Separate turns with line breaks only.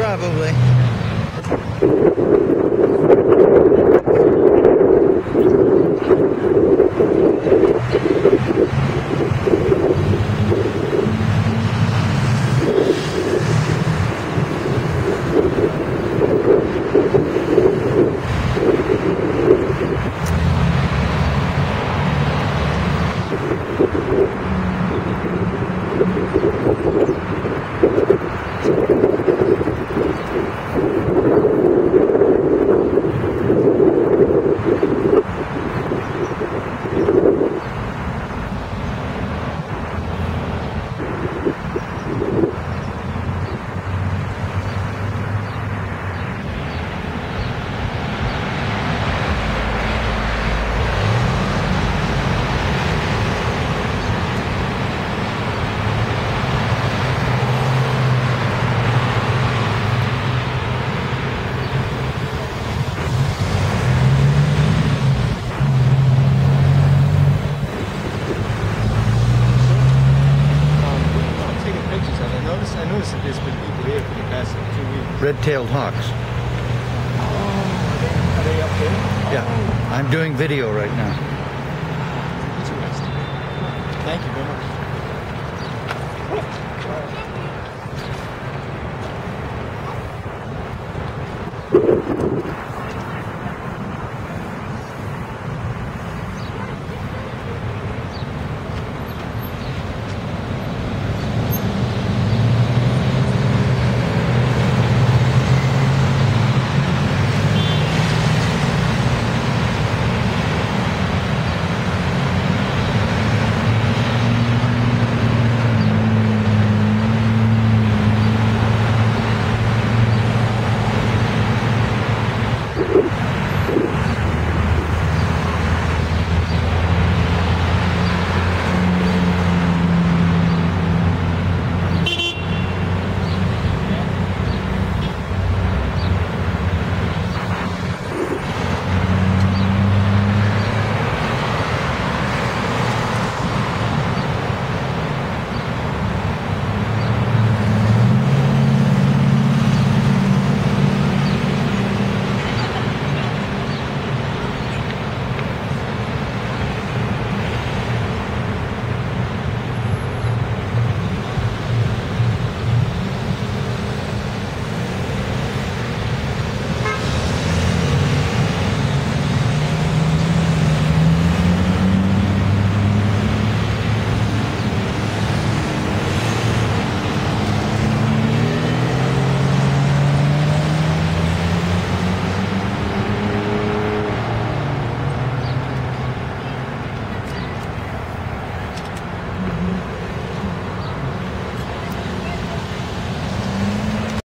Probably. フフフ。
Red-tailed hawks.
Oh, are they, up there?
Yeah, I'm doing video right now.